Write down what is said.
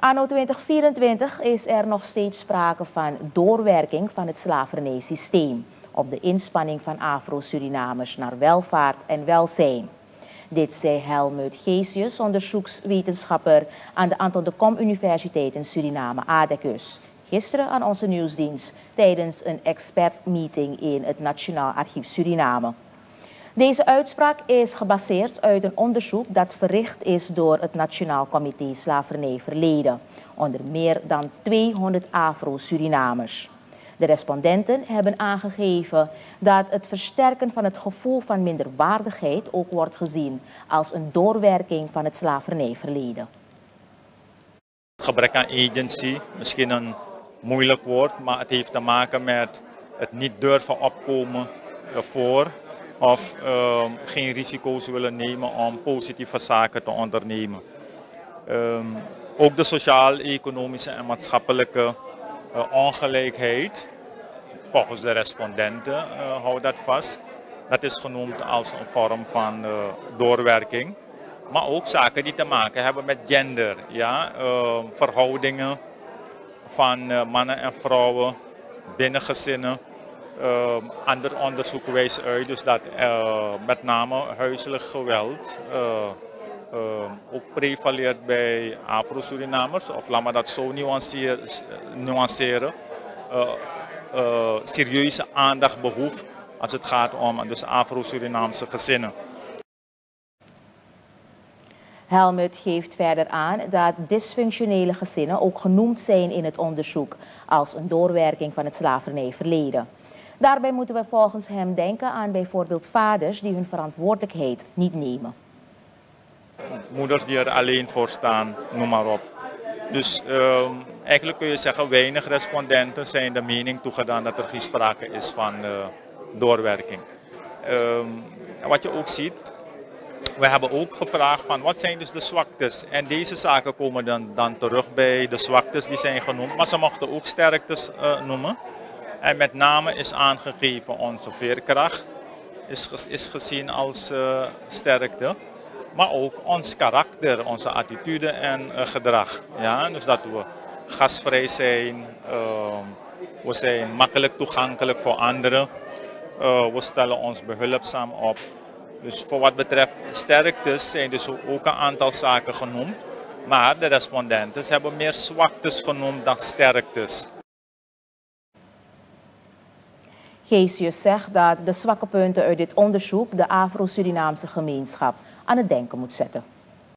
Anno 2024 is er nog steeds sprake van doorwerking van het slavernijsysteem op de inspanning van Afro-Surinamers naar welvaart en welzijn. Dit zei Helmut Geesius, onderzoekswetenschapper aan de Anton de Kom Universiteit in Suriname, ADECUS. Gisteren aan onze nieuwsdienst tijdens een expertmeeting in het Nationaal Archief Suriname. Deze uitspraak is gebaseerd uit een onderzoek dat verricht is door het Nationaal Comité Slavernij Verleden, onder meer dan 200 Afro-Surinamers. De respondenten hebben aangegeven dat het versterken van het gevoel van minderwaardigheid ook wordt gezien als een doorwerking van het slavernijverleden. Gebrek aan agency, misschien een moeilijk woord, maar het heeft te maken met het niet durven opkomen ervoor of um, geen risico's willen nemen om positieve zaken te ondernemen. Um, ook de sociaal-economische en maatschappelijke uh, ongelijkheid, volgens de respondenten uh, houdt dat vast. Dat is genoemd als een vorm van uh, doorwerking. Maar ook zaken die te maken hebben met gender, ja? verhoudingen van mannen en vrouwen binnen gezinnen. Uh, ander onderzoek wijst uit dus dat uh, met name huiselijk geweld uh, ook prevaleert bij Afro-Surinamers, of laat maar dat zo nuanceren, nuanceren serieuze aandacht behoeft als het gaat om dus Afro-Surinaamse gezinnen. Helmut geeft verder aan dat dysfunctionele gezinnen ook genoemd zijn in het onderzoek als een doorwerking van het slavernijverleden. Daarbij moeten we volgens hem denken aan bijvoorbeeld vaders die hun verantwoordelijkheid niet nemen. Moeders die er alleen voor staan, noem maar op. Dus uh, eigenlijk kun je zeggen, weinig respondenten zijn de mening toegedaan dat er geen sprake is van uh, doorwerking. Uh, wat je ook ziet, we hebben ook gevraagd van wat zijn dus de zwaktes. En deze zaken komen dan, dan terug bij de zwaktes die zijn genoemd. Maar ze mochten ook sterktes uh, noemen. En met name is aangegeven onze veerkracht, is, is gezien als uh, sterkte. Maar ook ons karakter, onze attitude en uh, gedrag. Ja? Dus dat we gastvrij zijn, uh, we zijn makkelijk toegankelijk voor anderen. Uh, we stellen ons behulpzaam op. Dus voor wat betreft sterktes zijn dus ook een aantal zaken genoemd. Maar de respondenten hebben meer zwaktes genoemd dan sterktes. Geesius zegt dat de zwakke punten uit dit onderzoek de Afro-Surinaamse gemeenschap aan het denken moet zetten.